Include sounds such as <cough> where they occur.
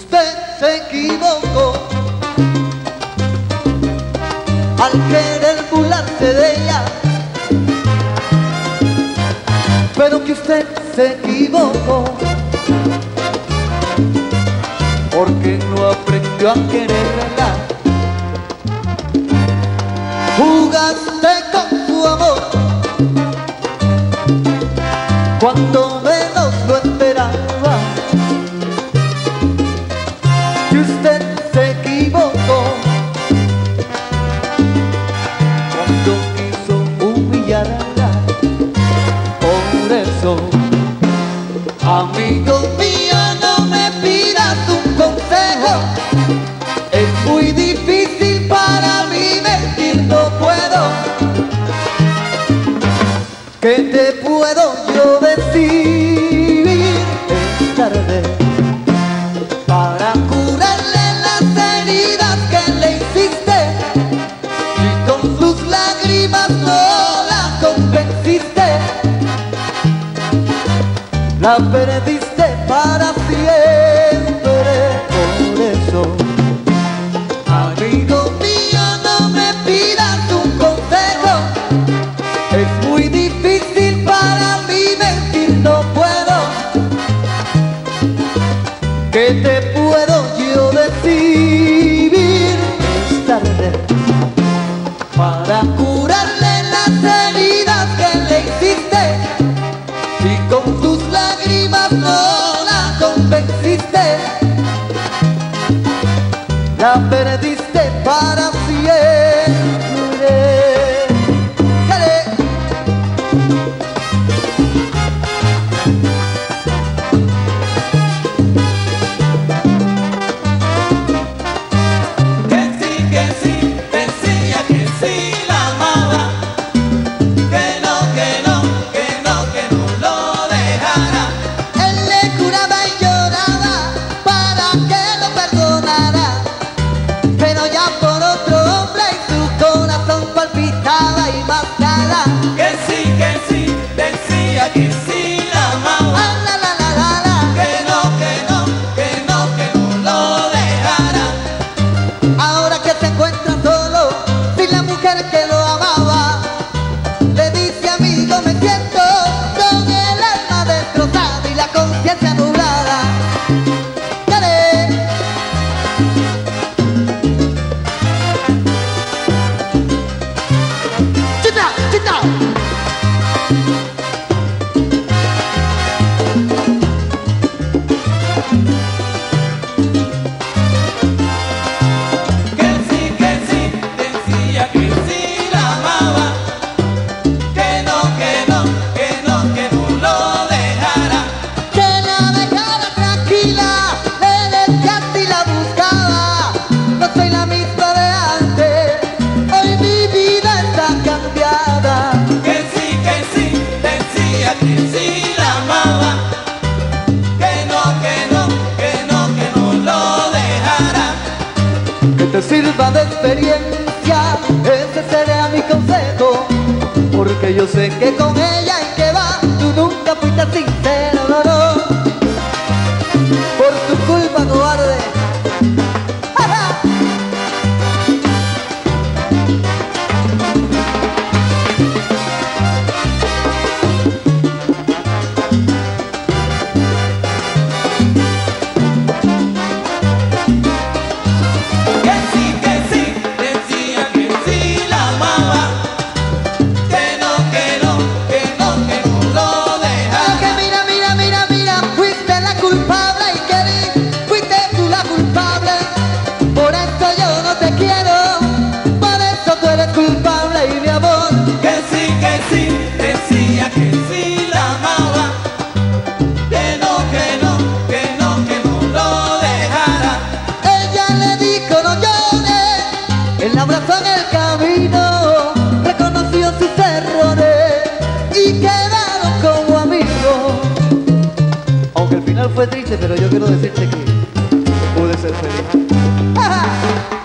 usted se equivocó al querer burlarse de ella. Pero que usted se equivocó porque no aprendió a quererla. Jugaste con su amor cuando Amigo mío, no me pidas un consejo. Es muy difícil para mí decir no puedo. ¿Qué te puedo yo? la bendición existe, la perdí te sirva de experiencia, ese será mi consejo, porque yo sé que con ella Él abrazó en el camino, reconoció sus errores y quedaron como amigos. Aunque el final fue triste, pero yo quiero decirte que pude ser feliz. <laughs>